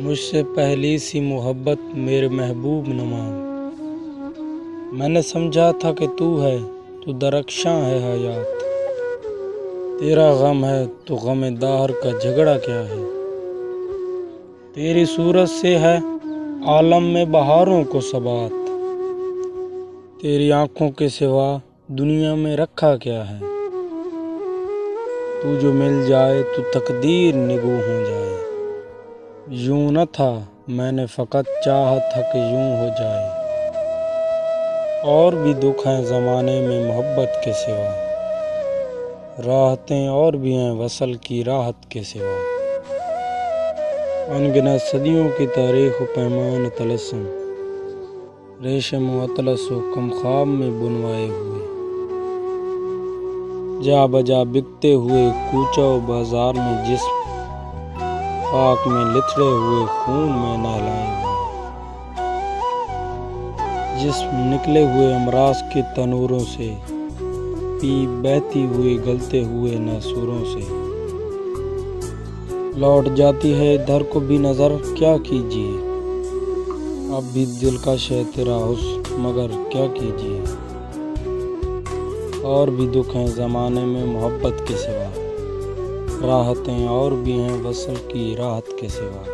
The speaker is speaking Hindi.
मुझसे पहली सी मोहब्बत मेरे महबूब नमा मैंने समझा था कि तू है, तू दरख्शां है हयात। तेरा गम है तो गम दाहर का झगड़ा क्या है? तेरी सूरत से है आलम में बहारों को सबात। तेरी आँखों के सिवा दुनिया में रखा क्या है? तू जो मिल जाए तो तकदीर निगो हो जाए। यूँ न था, मैंने फ़कत चाह था कि यूँ हो जाए। और भी दुख हैं ज़माने में मोहब्बत के सिवा। राहतें और भी हैं वसल की राहत के सिवा। अनगिनत सदियों की तारीख पैमान तलसम। रेशम अतलस कम ख्वाब में बुनवाए हुए। जा बजा बिकते हुए कूचो बाज़ार में जिस्म खाक में लिथड़े हुए खून में नहलाए हुए जिस्म निकले हुए अमराज के तनूरों से, पी बहती हुई गलते हुए नसूरों से। लौट जाती है इधर को भी नज़र, क्या कीजिए? अब भी दिल का शह तेरा हुस मगर क्या कीजिए? और भी दुख हैं ज़माने में मोहब्बत के सिवा। राहतें और भी हैं वसल की राहत के सिवा।